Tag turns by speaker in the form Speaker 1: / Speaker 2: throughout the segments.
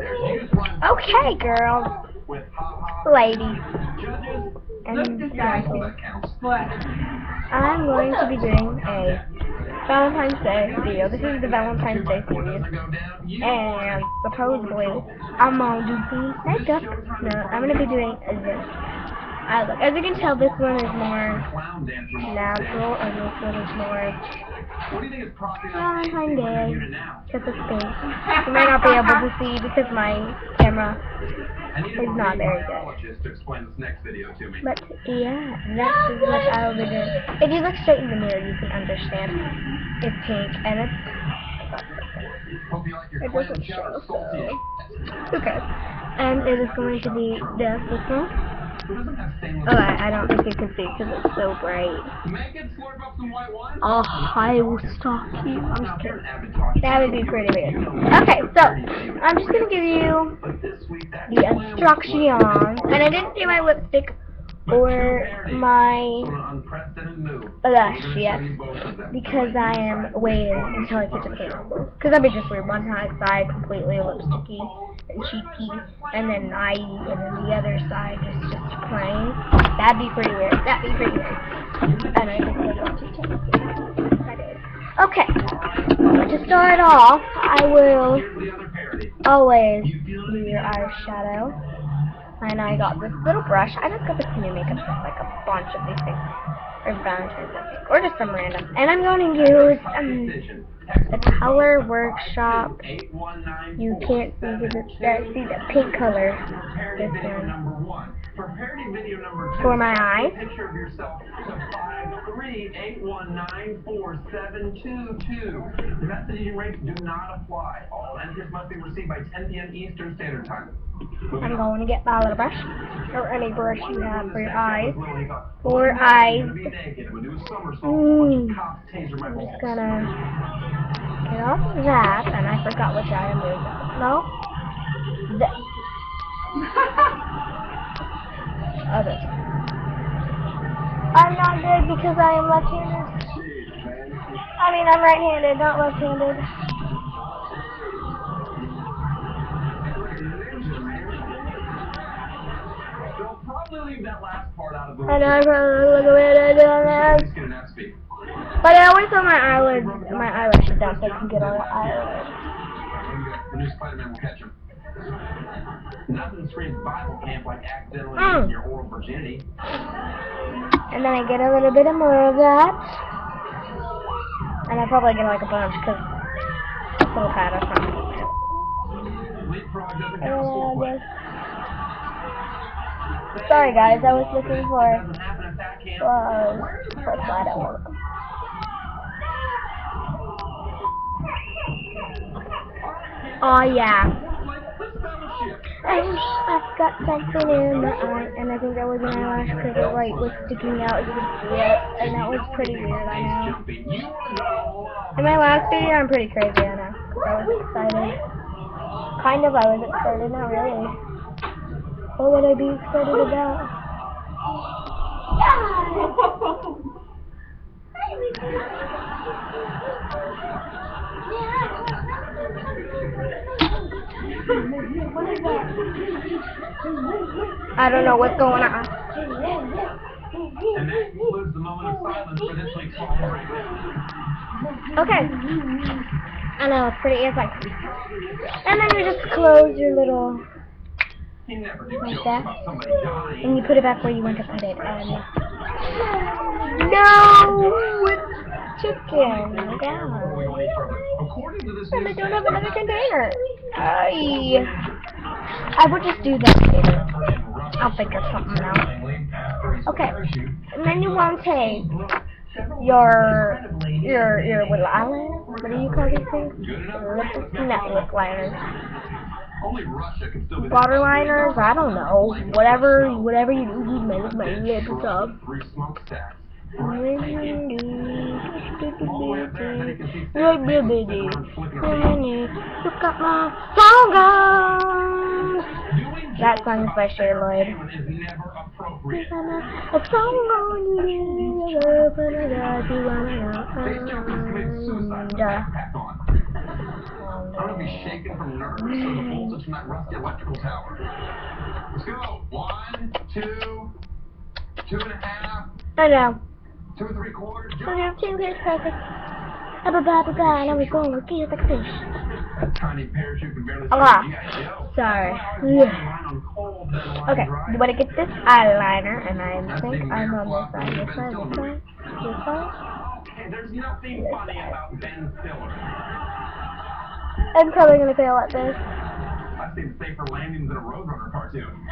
Speaker 1: Okay, girls, ladies, and. I'm going to be doing a Valentine's Day video. This is the Valentine's Day series. And supposedly, I'm going to do some makeup. No, I'm going to be doing this. As you can tell, this one is more natural, and this one is more uh, Valentine's Day type of thing. You may not be able to see because my camera is not very good. But yeah, that is what I'll be doing. If you look straight in the mirror, you can understand. It's pink, and it's it doesn't show, so okay. And it is going to be this, this one. Oh, I, I don't think you can see because it's so bright. Oh, I will stalk you. I'm just kidding. That would be pretty weird. Okay, so I'm just gonna give you the instructions, and I didn't do my lipstick or my blush yet because I am waiting until I get the camera. Because that'd be just weird. One side completely lipsticky and cheeky, and then naive, and then the other side is just plain. That'd be pretty weird. That'd be pretty weird. And I think I Okay. To start off, I will always do your eyeshadow. And I got this little brush. I just got this new makeup set, like a bunch of these things. Or Valentine's Day. Or just some random. And I'm going to use um, the Color Workshop. You can't see the, see the pink color. This one. For my eyes. Messaging rates do not apply. All entries must be received by 10 p.m. Eastern Standard Time. I'm going to get my little brush, or any brush you have for your eyes. For eyes. Mm. I'm just gonna get off of that, and I forgot which eye I'm doing. No? Other. I'm not good because I am left-handed. I mean, I'm right-handed, not left-handed. I know, bro. Look at what I did on that. But I always have my eyelids, my eyelashes down so I can get all the eyelids. Nothing screams Bible camp like accidentally mm. your oral virginity. And then I get a little bit of more of that. And I probably get like a bunch because it's a little pad or something. And Sorry guys, I was looking for uh, for shadow. Oh yeah. I've got something in the eye, and I think that was an eyelash because the light was sticking out. You could see it, and that was pretty weird. I know. In my last video, I'm pretty crazy. I know. I was excited. Kind of, I was excited. Not really. What would I be excited about? I don't know what's going on. And that concludes the moment of silence for this week's Okay. I know, it's pretty, it's like, and then you just close your little like that. And you put it back where you want to put it. Um, no! It's chicken. And I don't have another container. I, I will just do that later. I'll figure something out. Okay. And then you want to take your your your little eyeliner. What do you call these things? Lip, not lip liners. Waterliners, I don't know. Whatever, whatever you do, you make my lips up. Look at my song That song is by Cher Lloyd. A song on you, but I got you on
Speaker 2: I'm gonna be shaking from nerves or the voltage from that rusty electrical tower. Let's go. One, two, two and a half,
Speaker 1: I know.
Speaker 2: Two three quarters.
Speaker 1: I have two hits perfect. Blah blah, and I was going with gears like a fish.
Speaker 2: That tiny parachute can barely
Speaker 1: Ah,
Speaker 2: fit. You guys know.
Speaker 1: sorry.
Speaker 2: That's why I always
Speaker 1: Yeah.
Speaker 2: line on cold, then line
Speaker 1: Okay, you want to get this eyeliner, and I think I'm on this side, this side, this side, this side.
Speaker 2: Okay, there's nothing funny about Ben Stiller.
Speaker 1: I'm probably gonna fail at this.
Speaker 2: Seen safer landings in a Roadrunner cartoon.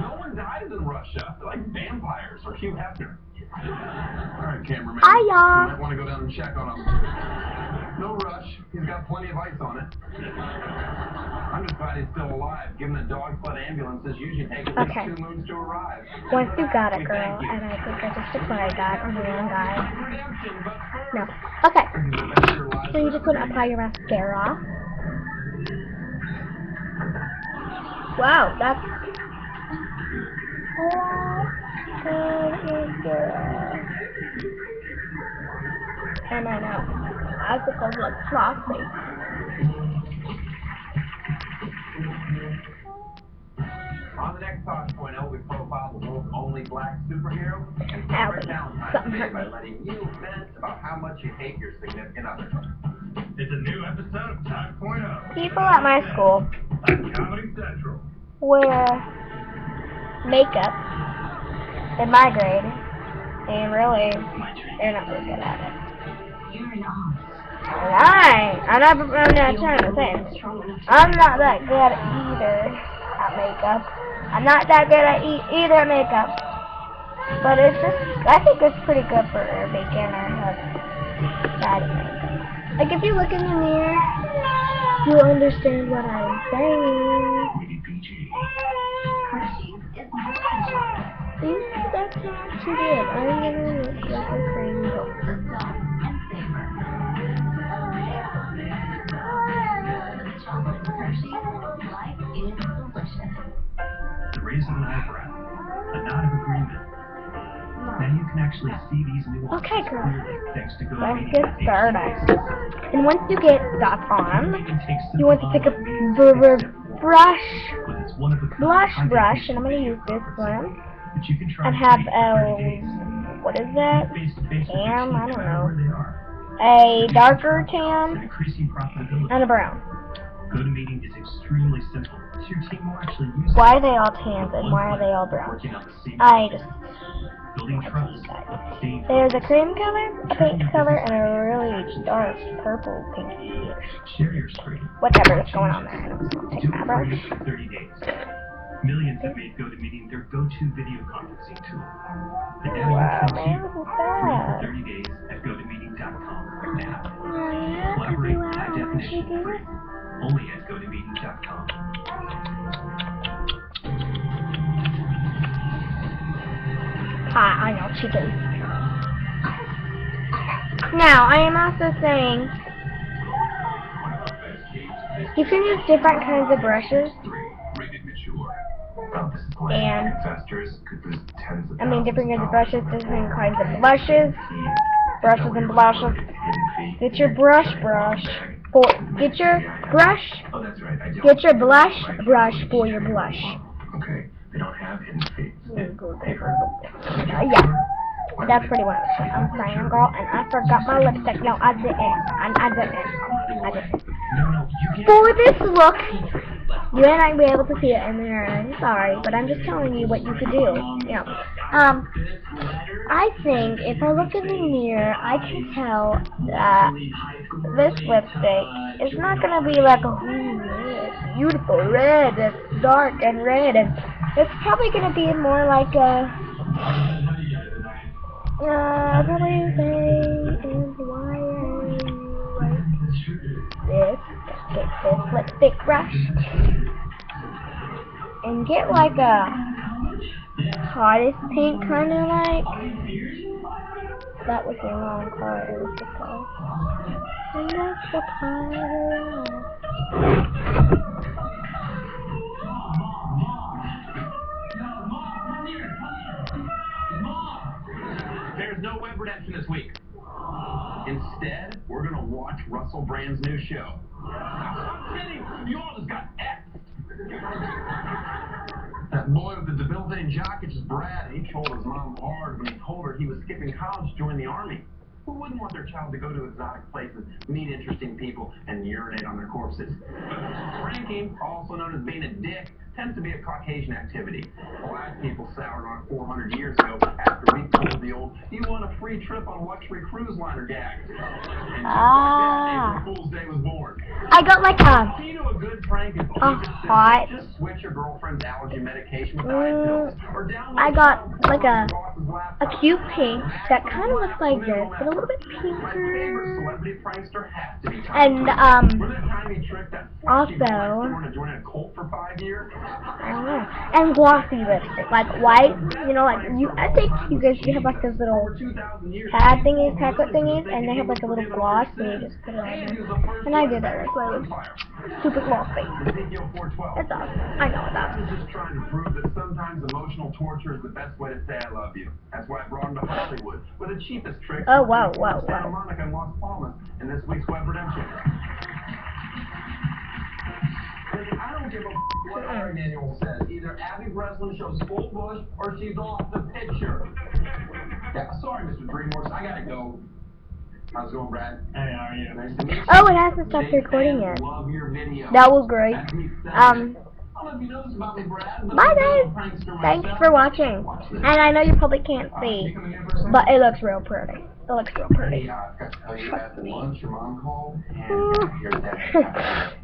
Speaker 2: No one dies in Russia. They're like vampires or Hugh Hefner. Alright, cameraman.
Speaker 1: Hiya.
Speaker 2: You might want to go down and check on him. No rush. He's got plenty of ice on it. I'm just glad he's still alive, given that dog sled ambulances usually take at
Speaker 1: Okay.
Speaker 2: two moons to arrive.
Speaker 1: Once you got it, girl, and I think I just applied that on the wrong guy.
Speaker 2: Redemption, but first,
Speaker 1: No. Okay,
Speaker 2: the best of your lives
Speaker 1: so you just want to apply your mascara. Wow, that's... And I know. I suppose like frosty.
Speaker 2: On the next Tosh.0, we profile the world's only black superhero and
Speaker 1: Ow,
Speaker 2: celebrate Valentine's
Speaker 1: something
Speaker 2: Day
Speaker 1: hurt
Speaker 2: by
Speaker 1: me.
Speaker 2: letting you vent about how much you hate your significant other.
Speaker 3: It's a new episode of Tosh.0
Speaker 1: People at my school
Speaker 3: Comedy Central.
Speaker 1: Wear makeup in my grade, and really, they're not really good at it. Alright, I'm not, I'm not trying to say. I'm not that good either at makeup. I'm not that good at e either makeup. But it's just, I think it's pretty good for a beginner who bad makeup. Like if you look in the mirror, you'll understand what I'm saying. Not too good. I'm gonna look like a cream milk.
Speaker 3: The raise an eyebrow. A nod of agreement. Now you can actually see these nuances
Speaker 1: Okay, girl.
Speaker 3: thanks to
Speaker 1: Let's get started. And once you get that on,
Speaker 3: the
Speaker 1: you want to take a
Speaker 3: fun
Speaker 1: br- br-
Speaker 3: step forward
Speaker 1: brush,
Speaker 3: with its one-of-a-kind
Speaker 1: blush brush, and I'm gonna use this one,
Speaker 3: that you can try
Speaker 1: and have
Speaker 3: create for 30 days.
Speaker 1: a, what is that? Tan? I don't know.
Speaker 3: where they are.
Speaker 1: A darker tan, and a brown.
Speaker 3: GoToMeeting is extremely simple. So your team will actually use.
Speaker 1: Why are they all tans and why are they all brown? I just,
Speaker 3: building trust,
Speaker 1: there's a cream color, a pink color, and a really dark purple pinky.
Speaker 3: share your screen.
Speaker 1: Whatever is going on there. Just gonna take my brush.
Speaker 3: Free for 30 days. Millions have made GoToMeeting their go-to video conferencing tool. And now
Speaker 1: Wow,
Speaker 3: you can
Speaker 1: man,
Speaker 3: too.
Speaker 1: look at
Speaker 3: Free for 30 days at GoToMeeting.com now.
Speaker 1: Yeah,
Speaker 3: Collaborate
Speaker 1: wow,
Speaker 3: high
Speaker 1: you
Speaker 3: definition free. Only at GoToMeeting.com.
Speaker 1: Ah, I know, chicken. Now, I am also saying you can use different kinds of brushes,
Speaker 2: Rated mature.
Speaker 1: And
Speaker 2: Investors could lose tens of
Speaker 1: I mean different kinds of brushes, different kinds of blushes, brushes and blushes. Get your brush brush for get your brush,
Speaker 2: Oh, that's right. I don't.
Speaker 1: get your blush brush for your blush.
Speaker 2: Okay, they don't have hidden feet.
Speaker 1: Yeah. That's pretty much I'm saying, girl. And I forgot my lipstick. No, I didn't. And I didn't. I didn't.
Speaker 3: No, no, you get
Speaker 1: For this look, you may not be able to see it in the mirror. I'm sorry, but I'm just telling you what you could do. Know, um, I think if I look in the mirror, I can tell that this lipstick is not gonna be like a beautiful red. It's dark and red, and it's probably gonna be more like a. Uh, I like this. This lipstick brush and get like a hottest pink kind of like. That was the wrong color. It was the color. And that's the color.
Speaker 2: There's no web redemption this week. Instead, we're gonna watch watch Russell Brand's new show. I'm kidding. You all just got. That boy with the debilitating jock is Brad. He trolled his mom hard when he told her he was skipping college to join the army. Who wouldn't want their child to go to exotic places, meet interesting people, and urinate on their corpses? Pranking, also known as being a dick, tends to be a Caucasian activity. Black people soured on 400 years ago after we pulled the old "you want a free trip on a luxury cruise liner" gag.
Speaker 1: Ah.
Speaker 2: like Fool's Day was born.
Speaker 1: I got like a
Speaker 2: You know a good prank is
Speaker 1: A
Speaker 2: keep it simple.
Speaker 1: hot-
Speaker 2: Just switch your girlfriend's allergy medication with
Speaker 1: Mm,
Speaker 2: or download
Speaker 1: I got like a- a cute pink that kind of looks like this, but a little bit
Speaker 2: My
Speaker 1: pinker.
Speaker 2: celebrity prankster has to be Tom
Speaker 1: And um,
Speaker 2: Remember that time he tricked that flashy
Speaker 1: also-
Speaker 2: blonde store into joining a cult for five years?
Speaker 1: I don't know. And glossy lipstick, like white. You know, like you. I think you guys should have like those little
Speaker 2: Over 2,000 years,
Speaker 1: pad thingies, packet thingies, and they have like a little gloss, and you just put it on
Speaker 2: And
Speaker 1: there.
Speaker 2: was the first
Speaker 1: And I did that. like, it was super glossy.
Speaker 2: Ezekiel 412.
Speaker 1: That's awesome. I know that.
Speaker 2: just trying to prove that sometimes emotional torture is the best way to say I love you. That's why I brought him to Hollywood with the cheapest tricks.
Speaker 1: Oh, wow,
Speaker 2: from
Speaker 1: wow,
Speaker 2: Santa
Speaker 1: wow.
Speaker 2: Monica and Las Palmas in this week's Web Redemption. Give a f- what our manual says. Either Abby Breslin shows full bush or she's off the picture. Yeah, sorry, Mr. Dreamworks. I gotta go. How's it going, Brad?
Speaker 3: Hey, how are you?
Speaker 2: Nice to meet you.
Speaker 1: Oh, it hasn't stopped recording yet.
Speaker 2: Love your video.
Speaker 1: That was great.
Speaker 2: That's me saying
Speaker 1: Um,
Speaker 2: it. I don't know if you know this about me, Brad, but
Speaker 1: Bye,
Speaker 2: I'm a bit
Speaker 1: guys.
Speaker 2: of a prankster
Speaker 1: Thanks for watching. And I know you probably can't
Speaker 2: Uh,
Speaker 1: see,
Speaker 2: you coming in for a second?
Speaker 1: but it looks real pretty. It looks real pretty.
Speaker 2: Hey, uh,